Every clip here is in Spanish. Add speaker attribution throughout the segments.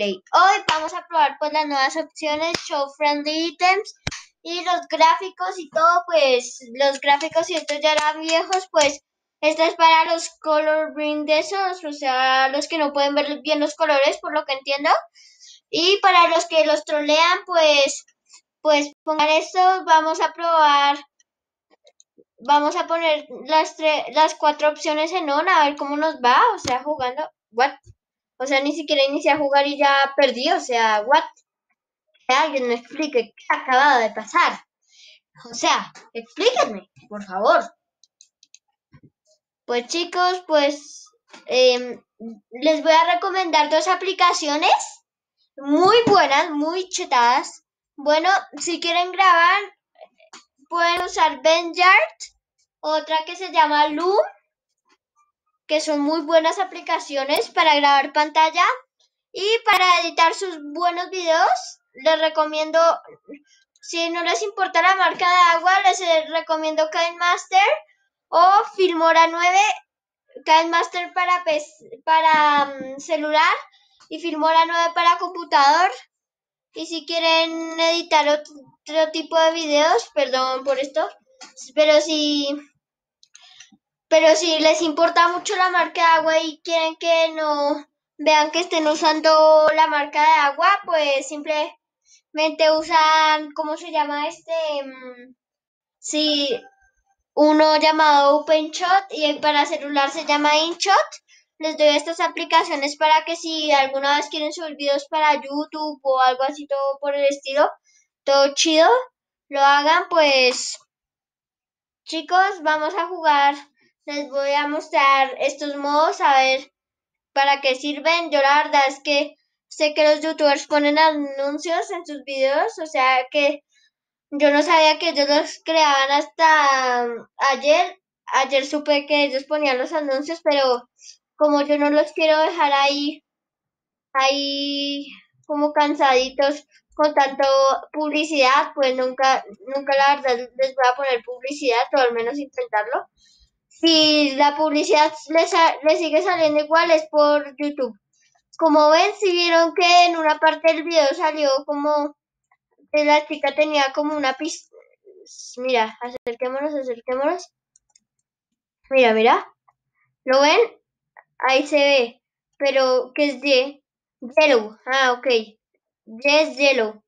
Speaker 1: Hoy vamos a probar pues las nuevas opciones, show friendly items y los gráficos y todo, pues los gráficos y estos ya eran viejos, pues esto es para los color green de esos, o sea, los que no pueden ver bien los colores, por lo que entiendo. Y para los que los trolean, pues, pues pongan esto, vamos a probar vamos a poner las las cuatro opciones en on a ver cómo nos va, o sea, jugando, what? O sea, ni siquiera inicié a jugar y ya perdí, o sea, what? Que alguien me explique qué ha acabado de pasar. O sea, explíquenme, por favor. Pues chicos, pues em, les voy a recomendar dos aplicaciones muy buenas, muy chetadas. Bueno, si quieren grabar, pueden usar Benjart, otra que se llama Loom, que son muy buenas aplicaciones para grabar pantalla y para editar sus buenos videos. Les recomiendo, si no les importa la marca de agua, les recomiendo KineMaster o Filmora 9, KineMaster para, para mm, celular y Filmora 9 para computador. Y si quieren editar otro tipo de videos, perdón por esto, pero si pero si les importa mucho la marca de agua y quieren que no vean que estén usando la marca de agua, pues simplemente usan, ¿cómo se llama este? Mm, sí, uno llamado OpenShot y para celular se llama InShot les doy estas aplicaciones para que si alguna vez quieren subir videos para YouTube o algo así todo por el estilo, todo chido, lo hagan, pues chicos, vamos a jugar. Les voy a mostrar estos modos a ver para qué sirven. Yo la verdad es que sé que los youtubers ponen anuncios en sus videos, o sea que yo no sabía que ellos los creaban hasta ayer. Ayer supe que ellos ponían los anuncios, pero como yo no los quiero dejar ahí, ahí como cansaditos con tanto publicidad, pues nunca, nunca la verdad les voy a poner publicidad, o al menos intentarlo. Si la publicidad les, les sigue saliendo igual es por YouTube. Como ven, si vieron que en una parte del video salió como que la chica tenía como una pista. Mira, acerquémonos, acerquémonos. Mira, mira. ¿Lo ven? Ahí se ve. Pero, ¿qué es Y? Yellow. Ah, ok. Es yellow.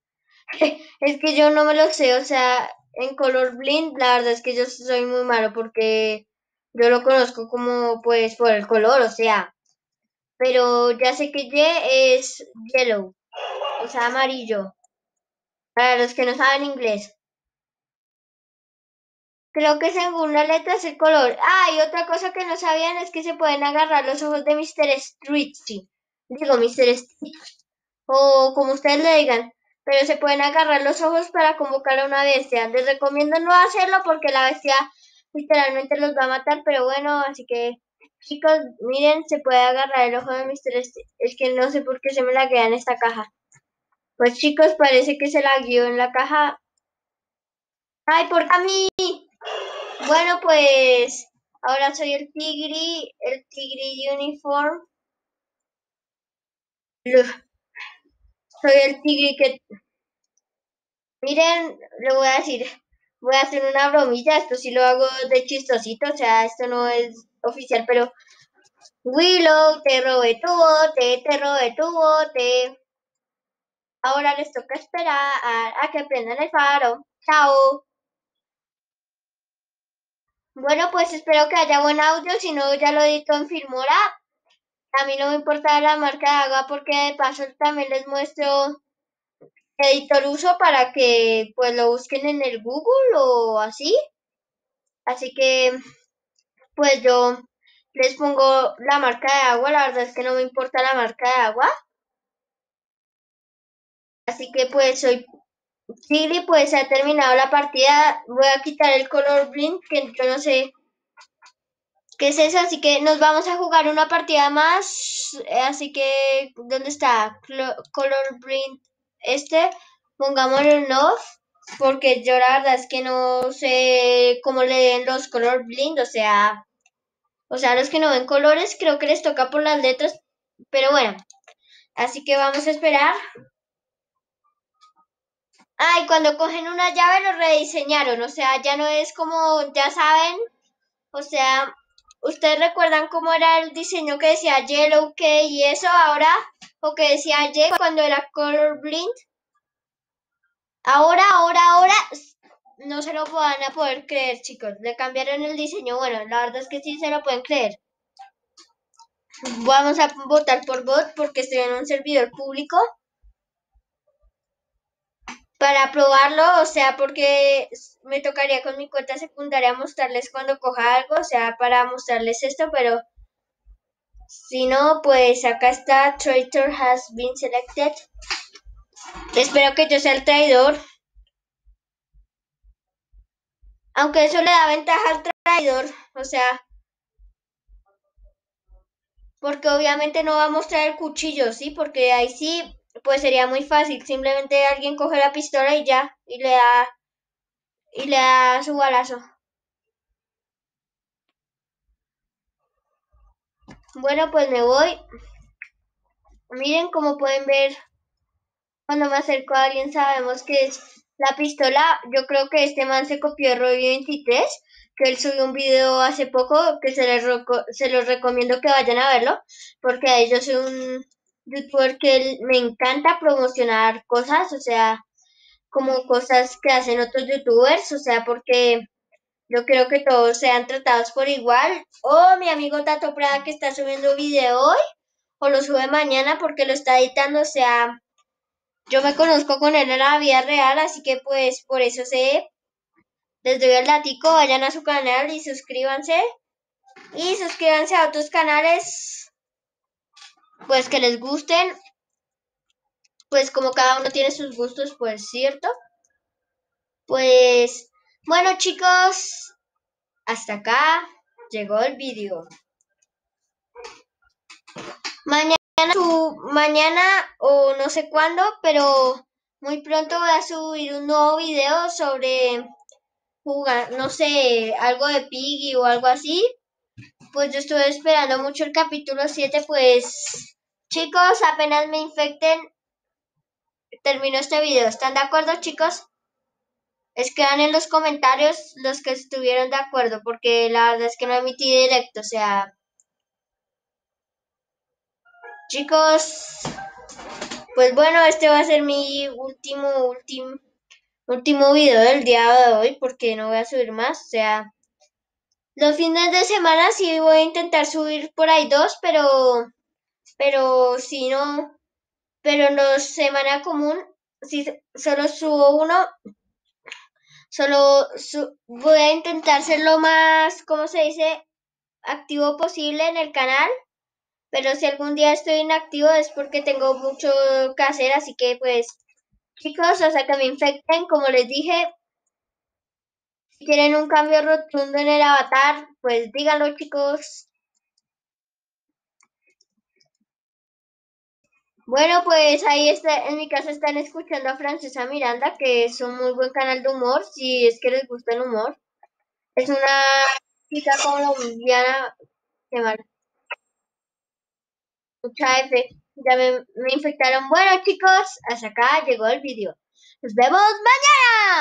Speaker 1: es que yo no me lo sé, o sea, en color blind, la verdad es que yo soy muy malo porque yo lo conozco como, pues, por el color, o sea. Pero ya sé que Y es yellow, o sea, amarillo. Para los que no saben inglés. Creo que según la letra es el color. Ah, y otra cosa que no sabían es que se pueden agarrar los ojos de Mr. Street. Digo, Mr. Street. O como ustedes le digan. Pero se pueden agarrar los ojos para convocar a una bestia. Les recomiendo no hacerlo porque la bestia literalmente los va a matar. Pero bueno, así que chicos, miren, se puede agarrar el ojo de Mr. Street. Es que no sé por qué se me la queda en esta caja. Pues chicos, parece que se la guió en la caja. ¡Ay, por mí! Bueno, pues ahora soy el Tigri, el Tigri Uniform. Soy el Tigri que... Miren, le voy a decir, voy a hacer una bromilla, esto sí lo hago de chistosito, o sea, esto no es oficial, pero... Willow, te robé tu bote, te robé tu bote. Ahora les toca esperar a, a que prendan el faro. Chao. Bueno, pues espero que haya buen audio, si no ya lo edito en Filmora. A mí no me importa la marca de agua porque de paso también les muestro editor uso para que pues lo busquen en el Google o así. Así que pues yo les pongo la marca de agua, la verdad es que no me importa la marca de agua. Así que pues soy Tigri, pues se ha terminado la partida. Voy a quitar el color blind, que yo no sé qué es eso. Así que nos vamos a jugar una partida más. Así que, ¿dónde está? Color blind este. Pongámoslo en off. Porque yo la verdad es que no sé cómo leen los color blind. O sea, o sea, los que no ven colores, creo que les toca por las letras. Pero bueno, Así que vamos a esperar. Ah, y cuando cogen una llave lo rediseñaron, o sea, ya no es como, ya saben, o sea, ¿ustedes recuerdan cómo era el diseño que decía Yellow K y eso ahora? O que decía Y cuando era Color Blind. Ahora, ahora, ahora, no se lo van a poder creer, chicos. Le cambiaron el diseño. Bueno, la verdad es que sí se lo pueden creer. Vamos a votar por bot porque estoy en un servidor público probarlo, o sea, porque me tocaría con mi cuenta secundaria mostrarles cuando coja algo, o sea, para mostrarles esto, pero si no, pues acá está, traitor has been selected. Espero que yo sea el traidor. Aunque eso le da ventaja al traidor, o sea, porque obviamente no va a mostrar el cuchillo, ¿sí? Porque ahí sí pues sería muy fácil. Simplemente alguien coge la pistola y ya, y le da, y le da su balazo. Bueno, pues me voy. Miren como pueden ver, cuando me acerco a alguien sabemos que es la pistola. Yo creo que este man se copió Roy 23, que él subió un video hace poco, que se les, se los recomiendo que vayan a verlo, porque ahí yo soy un porque me encanta promocionar cosas, o sea, como cosas que hacen otros youtubers, o sea, porque yo creo que todos sean tratados por igual. O mi amigo Tato Prada que está subiendo video hoy, o lo sube mañana porque lo está editando, o sea, yo me conozco con él en la vida real, así que pues por eso sé. Les doy el datico, vayan a su canal y suscríbanse. Y suscríbanse a otros canales pues que les gusten, pues como cada uno tiene sus gustos, pues cierto. Pues bueno chicos, hasta acá llegó el vídeo. Mañana, mañana o no sé cuándo, pero muy pronto voy a subir un nuevo video sobre jugar, no sé, algo de Piggy o algo así. Pues yo estuve esperando mucho el capítulo 7, pues chicos, apenas me infecten, termino este video. ¿Están de acuerdo chicos? Escriban en los comentarios los que estuvieron de acuerdo, porque la verdad es que no emití directo, o sea... Chicos, pues bueno, este va a ser mi último, último, último video del día de hoy, porque no voy a subir más, o sea... Los fines de semana sí voy a intentar subir por ahí dos, pero pero si no, pero en semana común, si solo subo uno, solo voy a intentar ser lo más, ¿cómo se dice?, activo posible en el canal. Pero si algún día estoy inactivo es porque tengo mucho que hacer, así que pues, chicos, hasta que me infecten, como les dije, quieren un cambio rotundo en el avatar, pues díganlo chicos. Bueno, pues ahí está, en mi casa están escuchando a Francesa Miranda, que es un muy buen canal de humor, si es que les gusta el humor. Es una chica colombiana que mal. Mucha F. Ya me, me infectaron. Bueno, chicos, hasta acá llegó el vídeo. Nos vemos mañana.